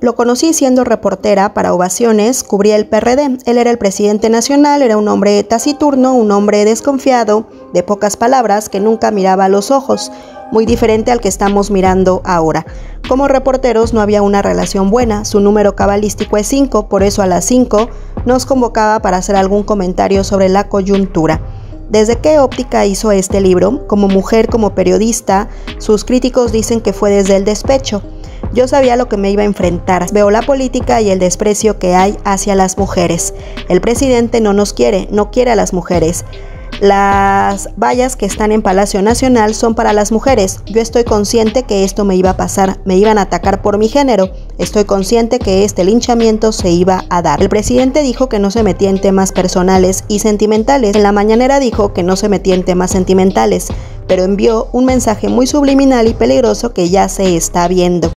Lo conocí siendo reportera para Ovaciones, cubría el PRD. Él era el presidente nacional, era un hombre taciturno, un hombre desconfiado, de pocas palabras, que nunca miraba a los ojos, muy diferente al que estamos mirando ahora. Como reporteros no había una relación buena, su número cabalístico es 5, por eso a las 5 nos convocaba para hacer algún comentario sobre la coyuntura. ¿Desde qué óptica hizo este libro? Como mujer, como periodista, sus críticos dicen que fue desde el despecho. Yo sabía lo que me iba a enfrentar. Veo la política y el desprecio que hay hacia las mujeres. El presidente no nos quiere, no quiere a las mujeres. Las vallas que están en Palacio Nacional son para las mujeres. Yo estoy consciente que esto me iba a pasar, me iban a atacar por mi género. Estoy consciente que este linchamiento se iba a dar. El presidente dijo que no se metía en temas personales y sentimentales. En la mañanera dijo que no se metía en temas sentimentales, pero envió un mensaje muy subliminal y peligroso que ya se está viendo.